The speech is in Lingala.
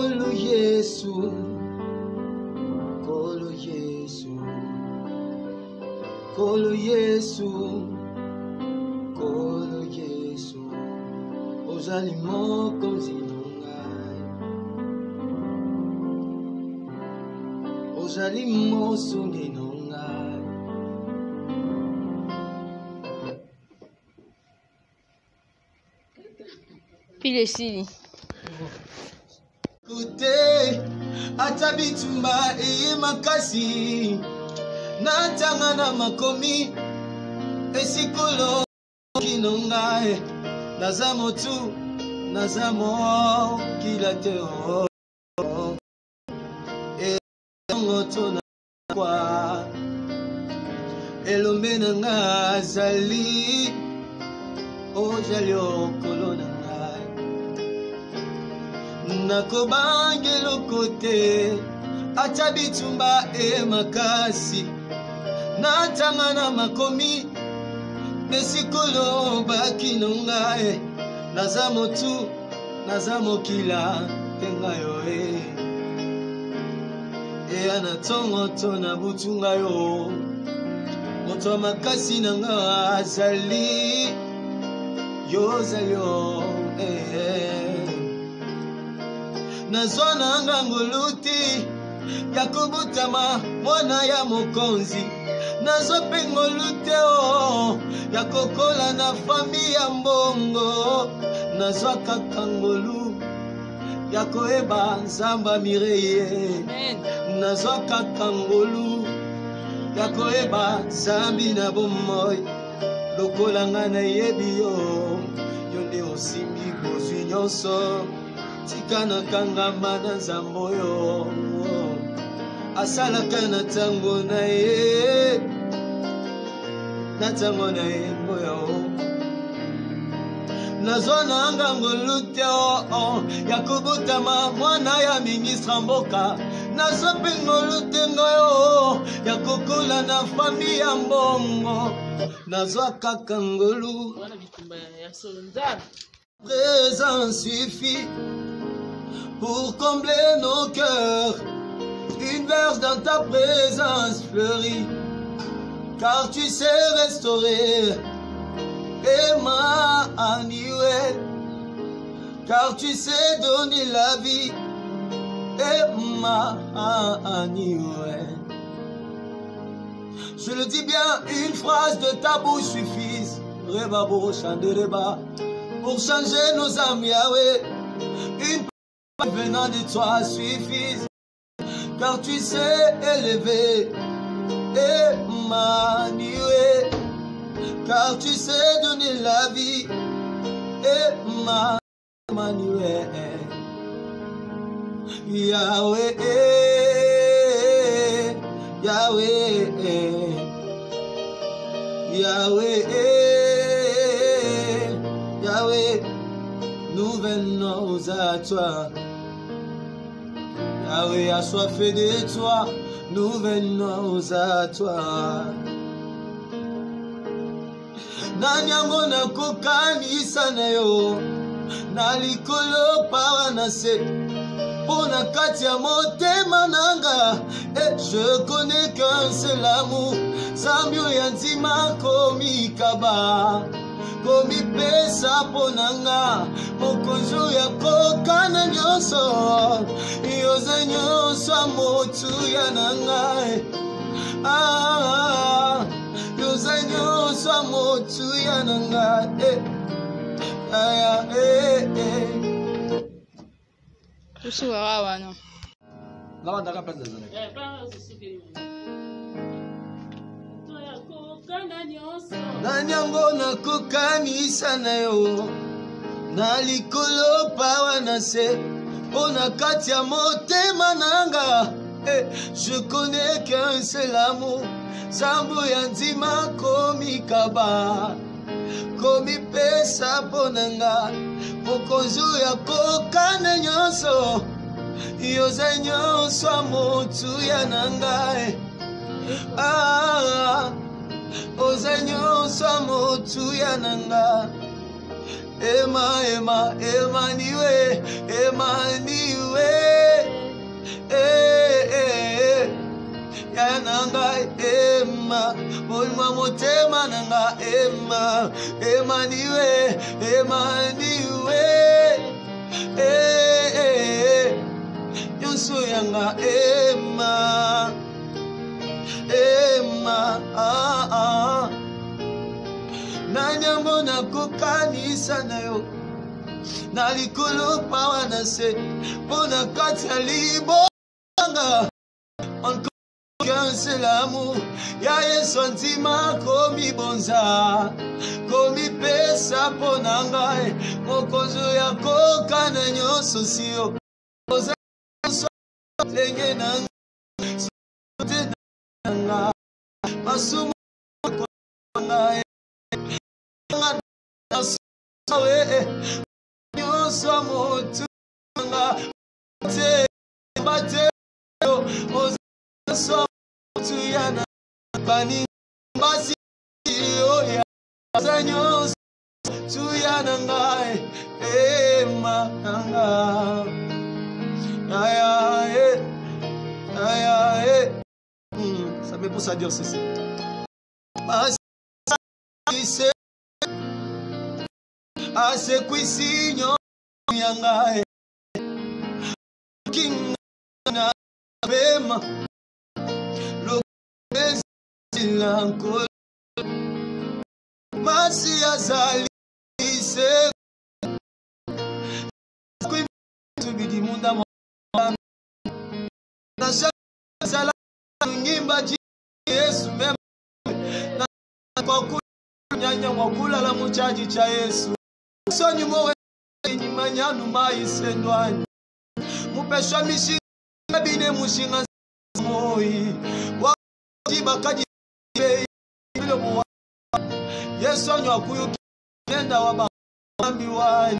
nkolo yesu nkolo yesu nkolo yesu nkolo yesu ozali mokonzi na ngai ozali mosungi na ngai pile esili te ata bitumba eye makasi natanga na makomi esikoloki no ngai e, naza motu naza mokila te elongo to nakwa elombe na nga azali ozali okolo na nakobanga eloko te ata bitumba e makasi natanga na makomi mpe sikolobaki na ngai naza motu naza mokila mpe ngai oye eya na ntongo to na butu ngai o moto ya makasi na ngai azali yo ozali o eh, eh. nazwa na nga ngoluti ya kobotama mwana ya mokonzi nazwa mpe ngolute o oh, ya kokola na fami ya mbongo nazwa kaka ngolu ya koyeba nzamba mireye nazwa kaka ngolu ya koyeba zambi na bomoi lokola nga nayebi yo yo nde osimbi bozwi nyonso tika nakangama na nzambe oyo asalaka na ntango na ye na ntango na ye moyo nazwa na ngango lute oo ya kobotama mwana ya ministre mboka nazwa mpe ngolute ngai oo ya kokola na fami ya mbongo nazwa kaka ngolu présence suffit pour combler nos cœurs. Une verge dans ta présence fleurit, car tu sais restaurer. Emmanuel, car tu sais donner la vie. Emmanuel. Je le dis bien, une phrase de ta bouche suffit. Reba, pour changer nos âmes, Yahweh venant de toi fils car tu sais élever et manier, car tu sais donner la vie et manier. Yahweh, Yahweh, Yahweh. à toi. à a soif de toi, nous venons à toi. nani na yo na likolo pawa na se na kati ya motema nanga e je connais qu'un seul amour zambi oyo andima komikaba komipesa mpo nanga ya kokana nyonso yoza nyonso motuya na ngai ah, yoza nyonso motuya na ngai eh, eh, eh. usuwaka wana ngabandaka mpenza ezalaki na nyango nakokanisa na yo na likolo pawa na se mpo na kati ya motema nanga eh, je connais qu'un seul amour nzambo ya ndima komikaba komipesa mpo na nga mokonzi oyo akokana nyonso yoza nyonso ya motuya na ngai eh. ah, oza oh, nyonso ya motuya na ngai Emma, Emma, Emmanuel, Emmanuel. Eh, eh, eh. yananga ema molima motema nanga eh. emaniwe eh, emaniwe eh. nyonso yanga Emma, Emma, ah, ah. na nyambo nakokanisa na yo na likolo pawa na se mpo na kati ya libonga selamu ya yesu andima komibonza komipesa mpo na ngai mokonzi ya kokana nyonso sio ndenge na nga masumu yawe nyonso motuna te bateo ozo motuya na baninga basi oya za nyonso tuya na ngai ema na nga ayae eh, ayae eh. hmm, ça me pousse à dire ceci. Parce que asekwisinyo yangae kingana bema lokezilanko masi azalise kwimtubidimunda mwa nashala ngimba Yesu mema na kwa kunyanya kwa kulala muchaji cha Yesu usonyi mowe nyimanyanu mayisendwanyi mupeshwa mishinga bine mushinga moyi wakibakaji yesu anywa kuyukenda wabaambi wanyi